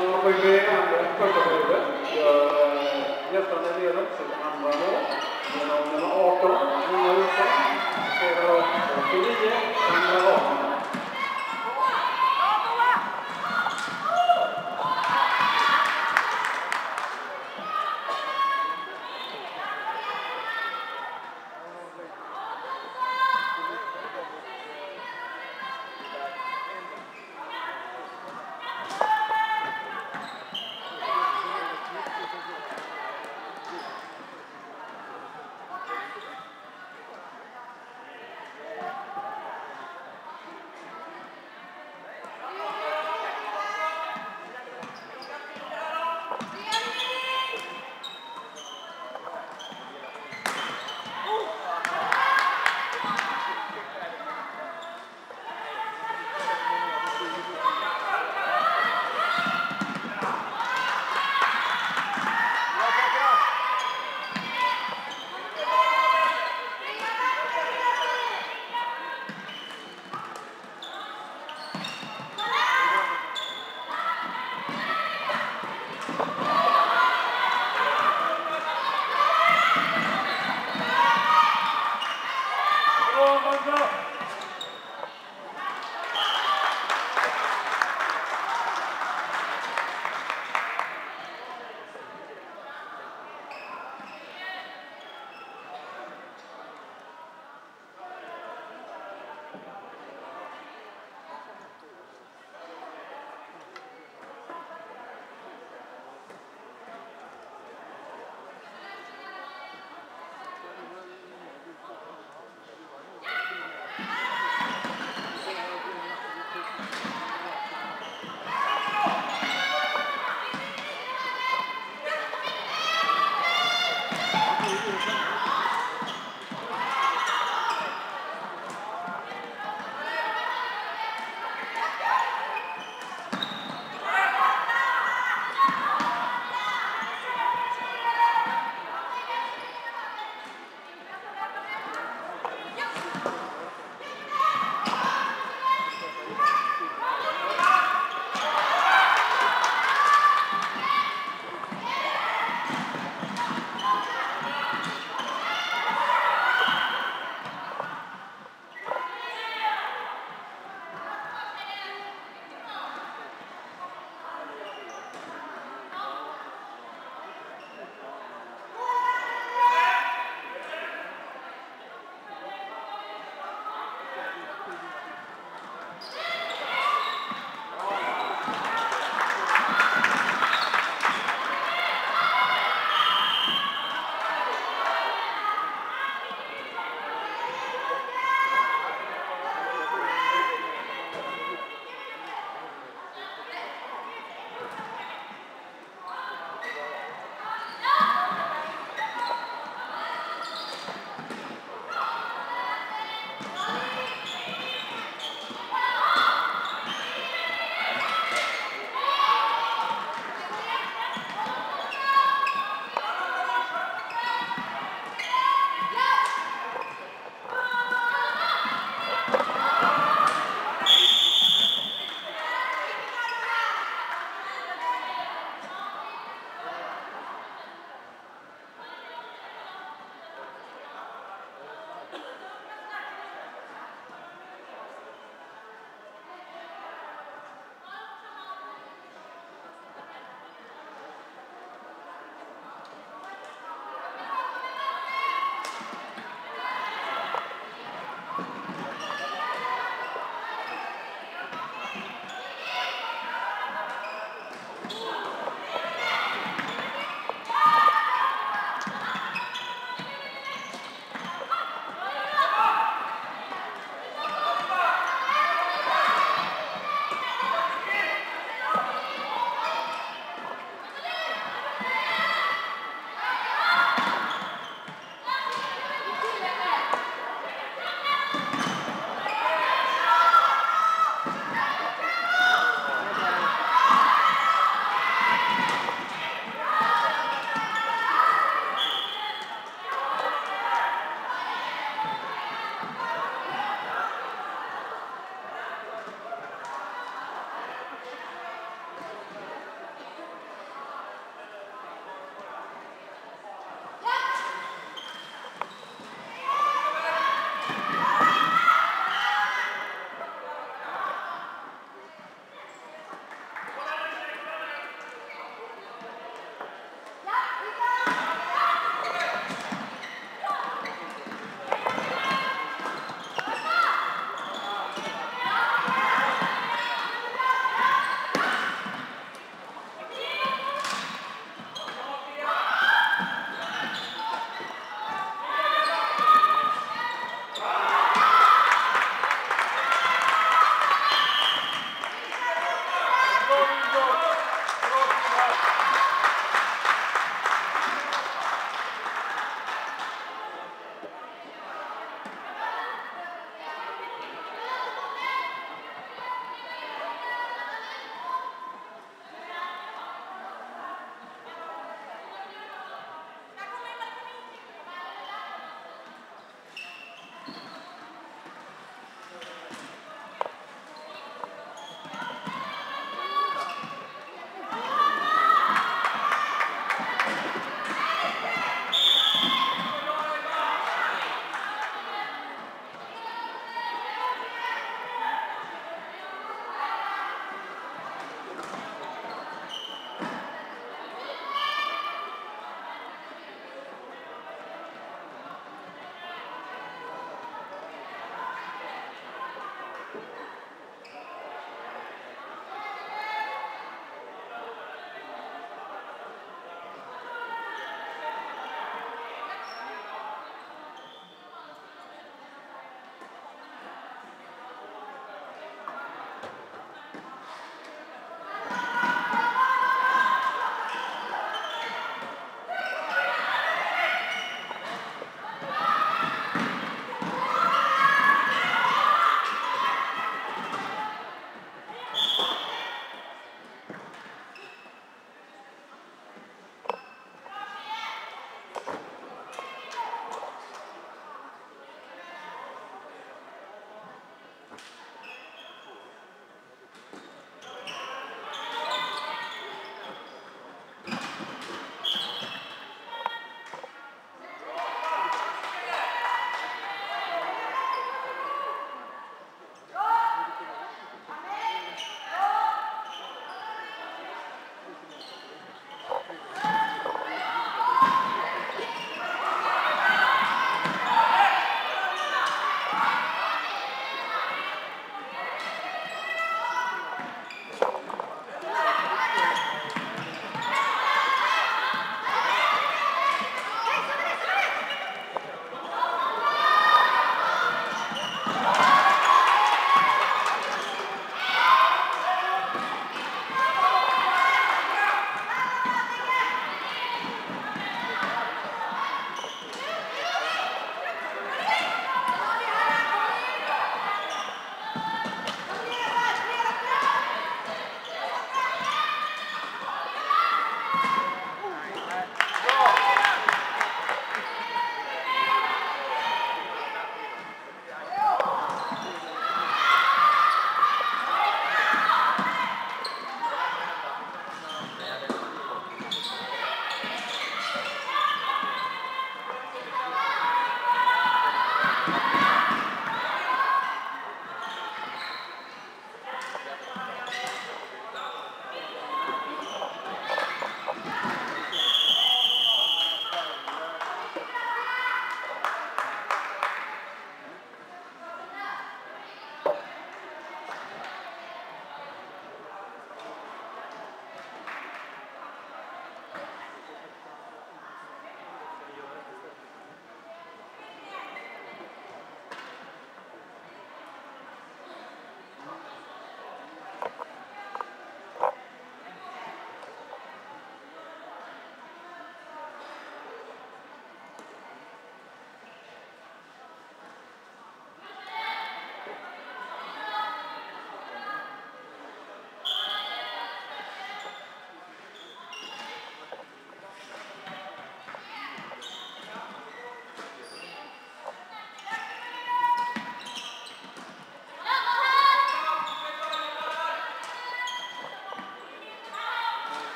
Man har ju med i andra första perioden. Gör nästan en del av sitt andra mål. Genom nummer 18, Nina Olsson. Spelar upp 29, andra 18.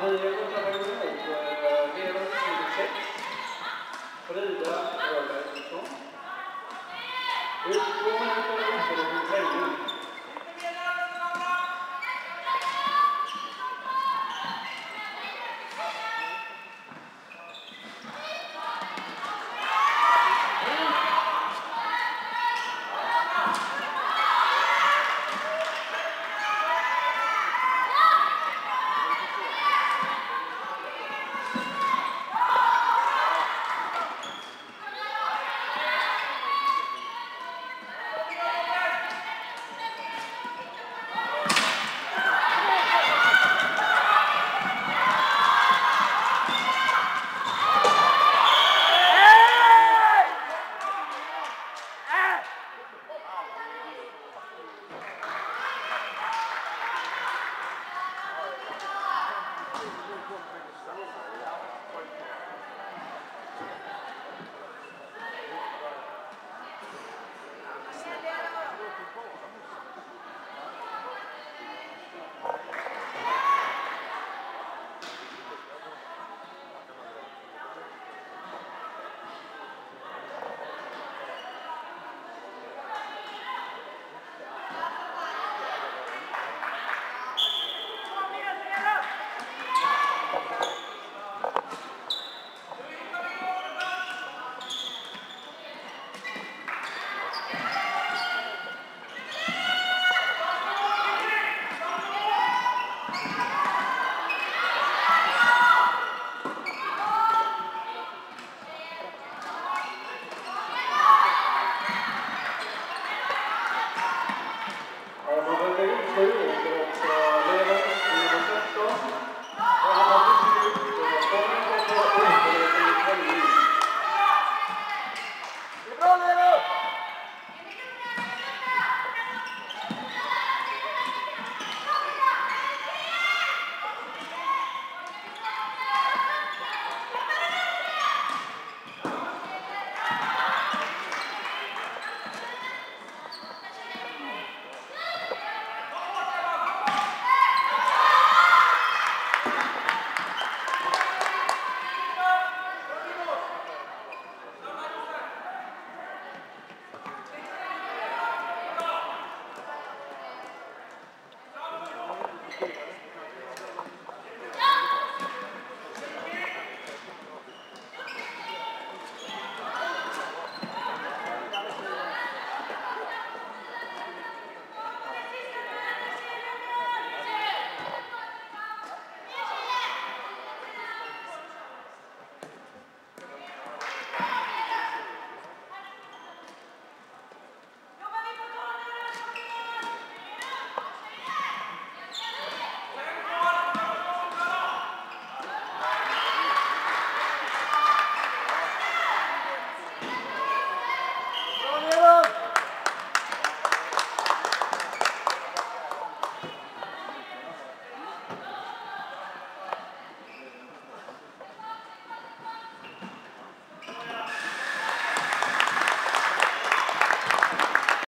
Första perioden mot eh, 26. Frida Öbergsson. Ut två minuter